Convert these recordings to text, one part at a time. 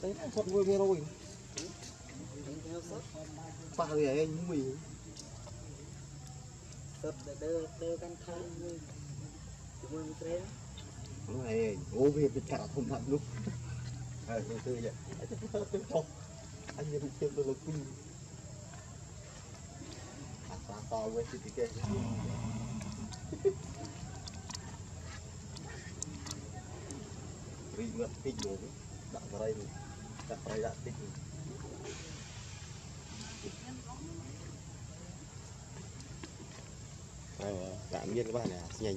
thuật đấy thuật nuôi mê rồi bà thì anh như mình sập để đưa đưa căn thang chúng mình tre lúc này ô về bị cả thùng thật lúc à từ từ vậy anh em chơi tôi lực pin sáng to với chị kia vì ngập kinh rồi đặt đây đặt tay đặt đi Đây, tạm nhiên các bạn này à, nhanh.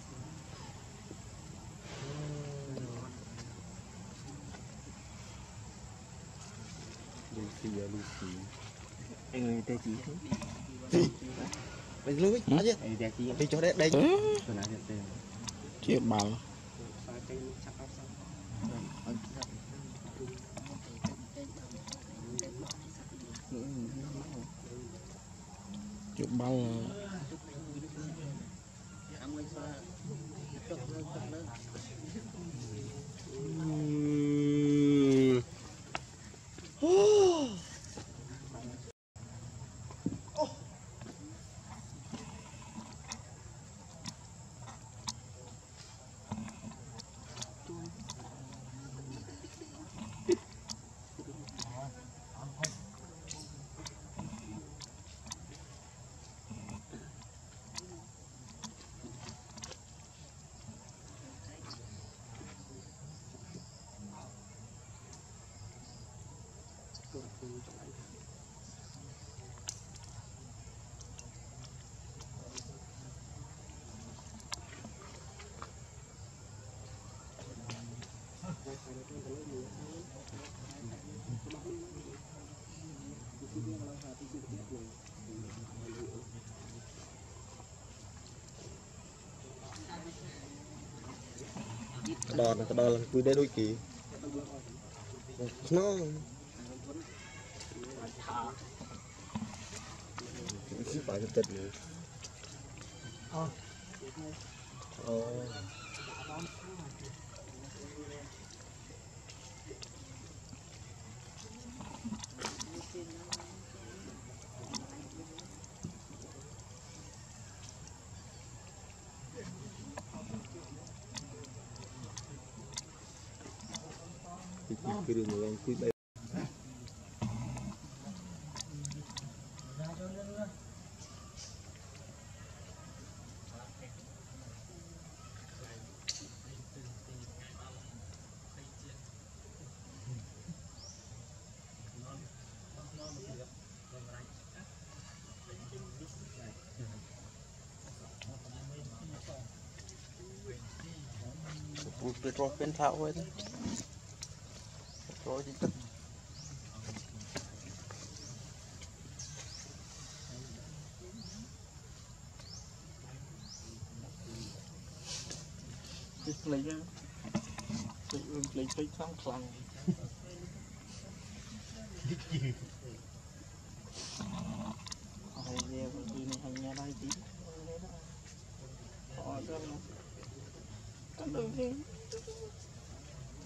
Lucia, Lucia. Anh ơi, tê chí không? Gì? Đây lưu ấy, hả chứ? Tê. Đi chỗ đây, đây. Tê. Chia bàn. Chụp bao Hãy Kedol, kedol, kuda duki. No. Pantet nih. Oh. Oh. Hãy subscribe cho bay Tôi rồi, bên thạo vậy Rồi thì tất Cái lấy ương lấy cái sáng khăn Hồi về bởi vì này hành nhà đây tí. Họ cho nó Có được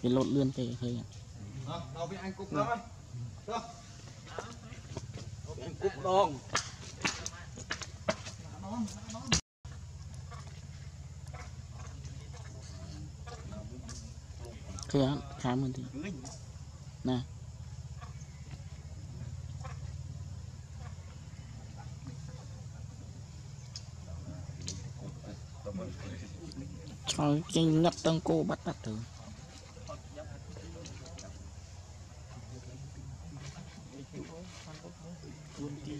à cái lột lươn cái hơi biết anh cúc đó cúc đòn cái á khá hơn nè cho cái ngắt tăng cô bắt bắt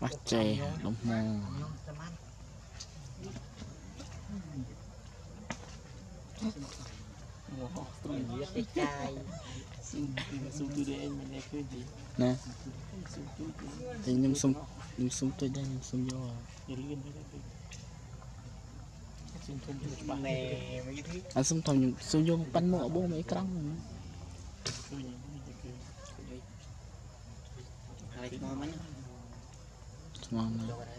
mắt chè đồng hồ nè. Thì nhung sung sung tôi nhung sung vô à. anh sung nhung sung vô bánh mỡ bố mấy rồi thôi cái ngon mấy ngon này